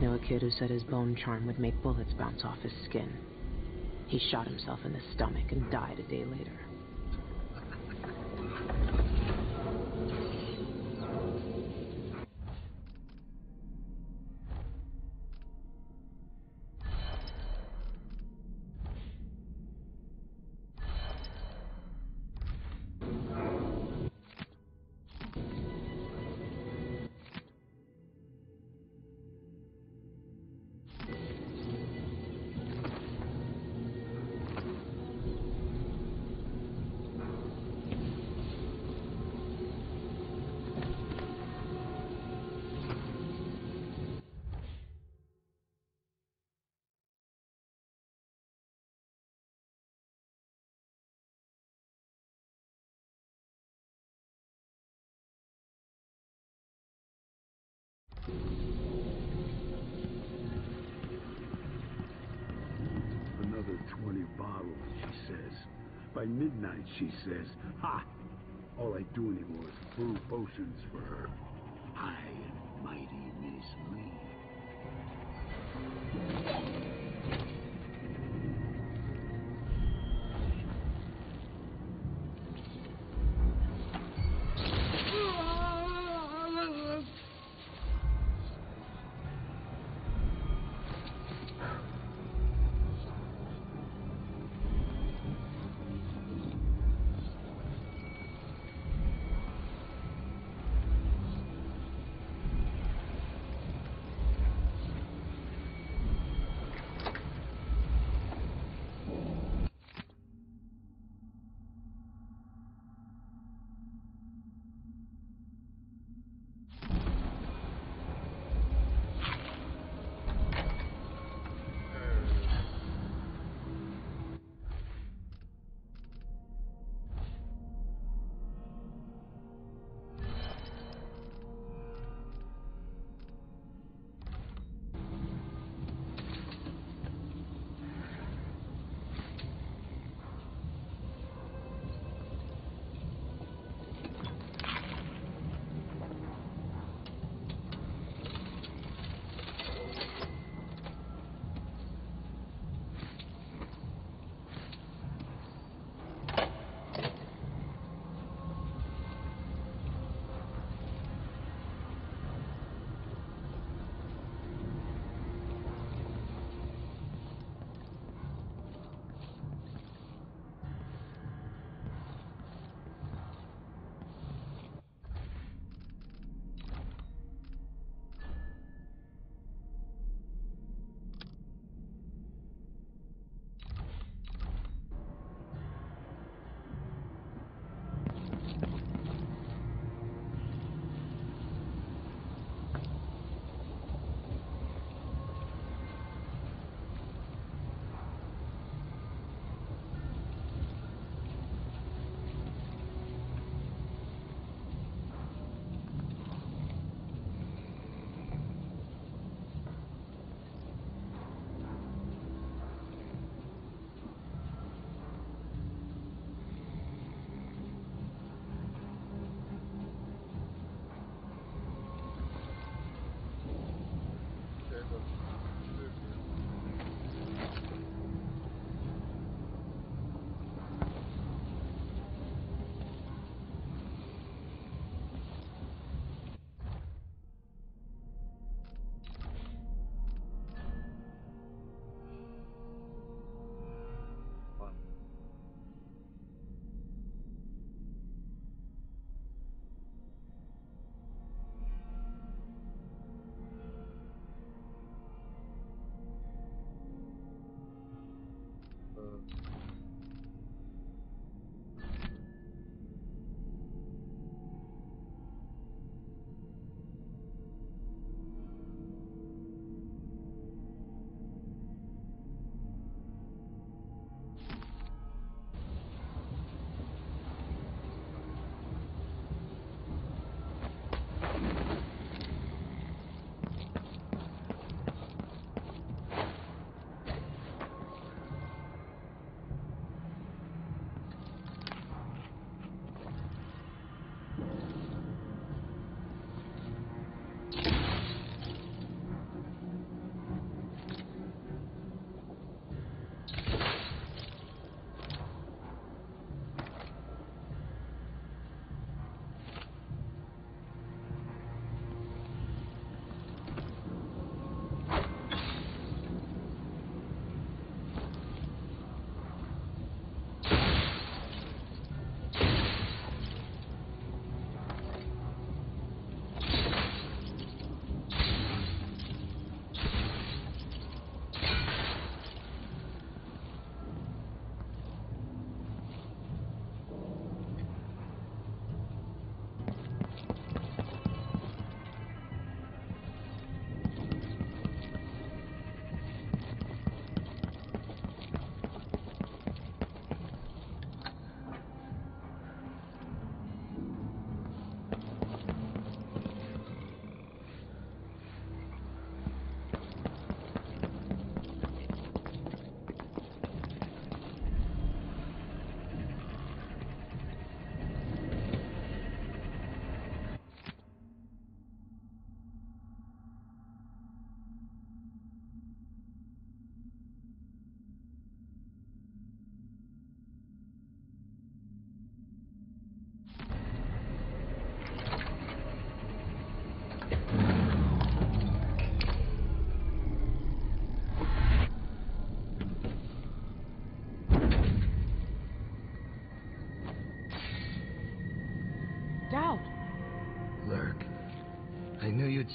knew a kid who said his bone charm would make bullets bounce off his skin. He shot himself in the stomach and died a day later. By midnight, she says, Ha! All I do anymore is brew potions for her. High and mighty Miss Me.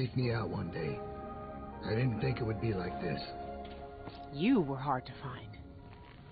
Seek me out one day. I didn't think it would be like this. You were hard to find.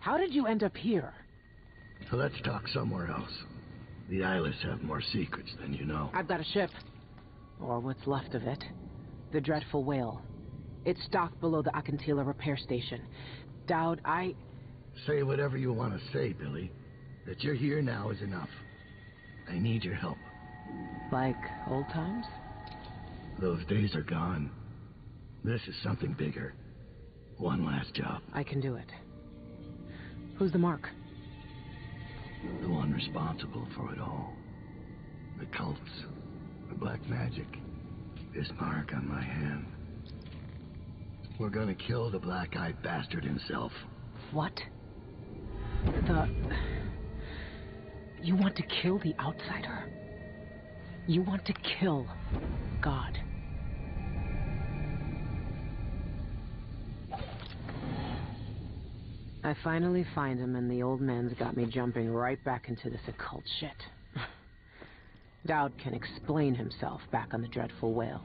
How did you end up here? So let's talk somewhere else. The Eyeless have more secrets than you know. I've got a ship. Or what's left of it. The Dreadful Wale. It's docked below the Akantila repair station. Dowd, I... Say whatever you want to say, Billie. That you're here now is enough. I need your help. Like old times? Those days are gone. This is something bigger. One last job. I can do it. Who's the mark? The one responsible for it all. The cults. The black magic. This mark on my hand. We're gonna kill the black-eyed bastard himself. What? The... You want to kill the outsider? You want to kill God? I finally find him, and the old man's got me jumping right back into this occult shit. Dowd can explain himself back on the dreadful wale.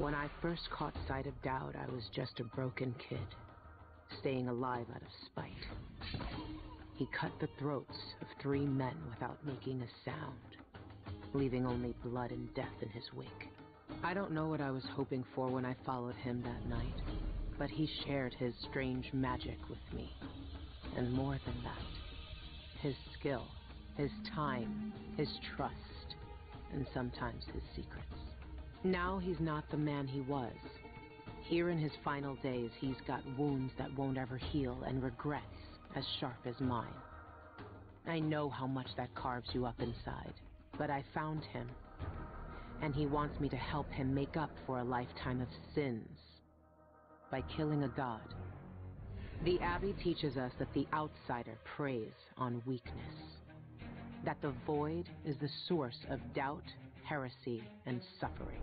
When I first caught sight of Dowd, I was just a broken kid. staying alive out of spite. He cut the throats of three men without making a sound, leaving only blood and death in his wake. I don't know what I was hoping for when I followed him that night, but he shared his strange magic with me. And more than that, his skill, his time, his trust, and sometimes his secrets. Now he's not the man he was. Here in his final days, he's got wounds that won't ever heal and regrets as sharp as mine. I know how much that carves you up inside, but I found him. And he wants me to help him make up for a lifetime of sins by killing a god. The Abbey teaches us that the outsider preys on weakness, that the void is the source of doubt, heresy, and suffering,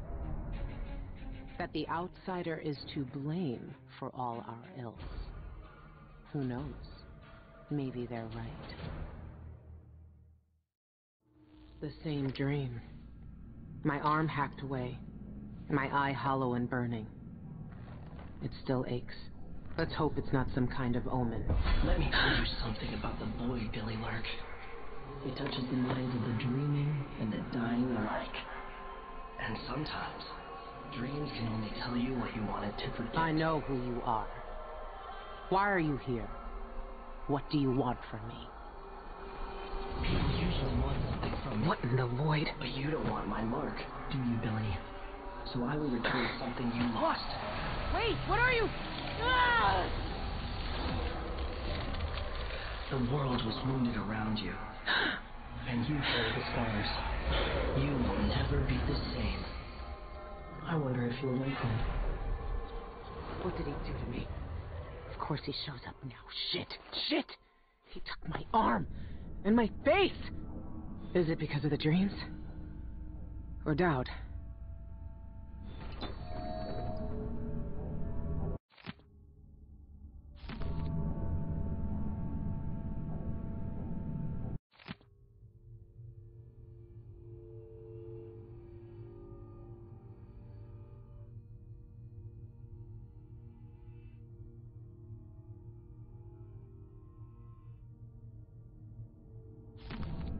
that the outsider is to blame for all our ills. Who knows? Maybe they're right. The same dream. My arm hacked away, my eye hollow and burning. It still aches. Let's hope it's not some kind of omen. Let me tell you something about the boy, Billie Lurk. It touches the minds of the dreaming and the dying alike. And sometimes, dreams can only tell you what you wanted to forget. I know who you are. Why are you here? What do you want from me? People usually want something from me. What in the void? But you don't want my mark, do you, Billie? So I will return something you lost. Wait, what are you? Ah! The world was wounded around you. And you carry the scars. You will never be the same. I wonder if you'll like them. What did he do to me? Of course he shows up now. Shit! Shit! He took my arm! And my face! Is it because of the dreams? Or doubt?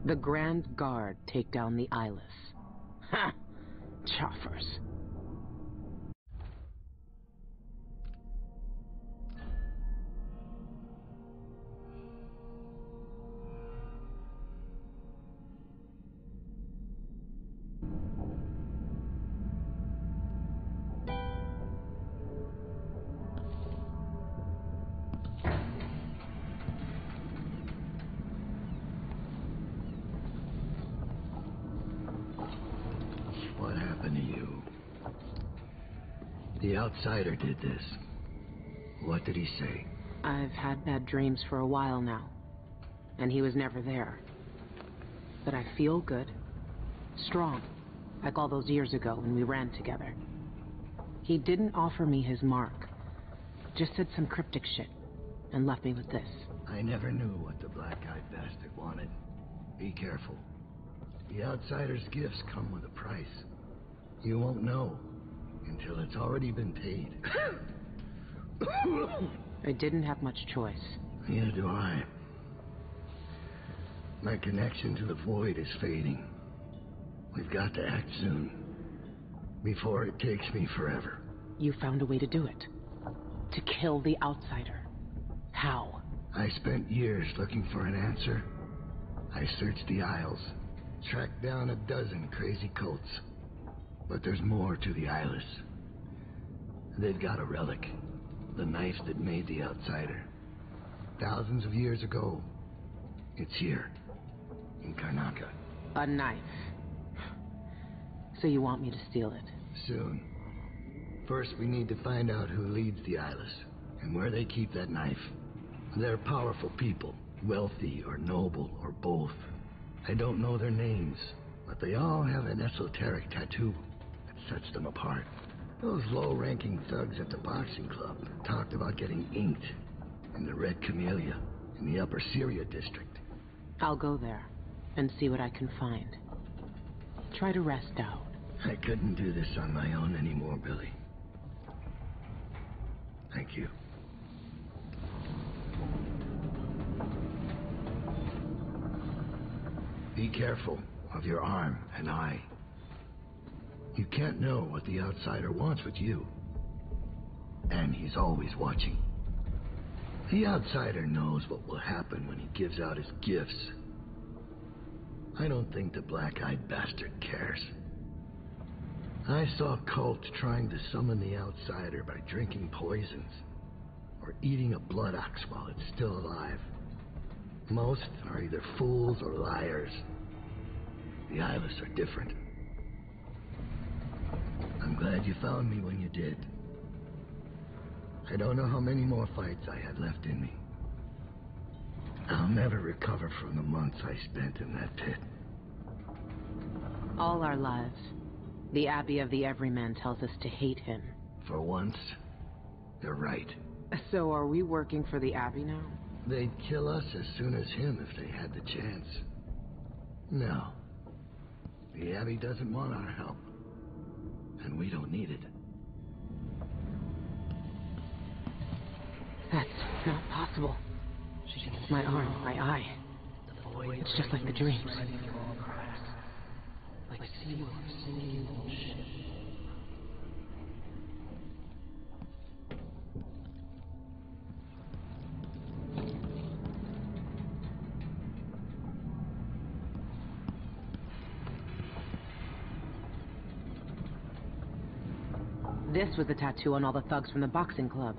The Grand Guard take down the Eyeless. Ha! Choffers. What happened to you? The outsider did this. What did he say? I've had bad dreams for a while now, and he was never there. But I feel good. Strong. Like all those years ago when we ran together. He didn't offer me his mark. Just said some cryptic shit, and left me with this. I never knew what the black-eyed bastard wanted. Be careful. The outsider's gifts come with a price. You won't know until it's already been paid. I didn't have much choice. Neither do I. My connection to the void is fading. We've got to act soon. Before it takes me forever. You found a way to do it. To kill the outsider. How? I spent years looking for an answer. I searched the Isles, tracked down a dozen crazy cults. But there's more to the Eyeless. They've got a relic, the knife that made the outsider. Thousands of years ago, it's here, in Karnaka. A knife. So you want me to steal it? Soon. First, we need to find out who leads the Eyeless and where they keep that knife. They're powerful people, wealthy or noble or both. I don't know their names, but they all have an esoteric tattoo that sets them apart. Those low-ranking thugs at the boxing club talked about getting inked in the Red Camellia in the Upper Cyria district. I'll go there and see what I can find. Try to rest out. I couldn't do this on my own anymore, Billie. Thank you. Be careful of your arm and eye. You can't know what the outsider wants with you. And he's always watching. The outsider knows what will happen when he gives out his gifts. I don't think the black-eyed bastard cares. I saw cults trying to summon the outsider by drinking poisons or eating a blood ox while it's still alive. Most are either fools or liars. The Eyeless are different. I'm glad you found me when you did. I don't know how many more fights I had left in me. I'll never recover from the months I spent in that pit. All our lives, the Abbey of the Everyman tells us to hate him. For once, they're right. So are we working for the Abbey now? They'd kill us as soon as him if they had the chance. No. The Abbey doesn't want our help. And we don't need it. That's not possible. My arm, my eye. It's just like the dreams. Like seagulls singing This was the tattoo on all the thugs from the boxing club.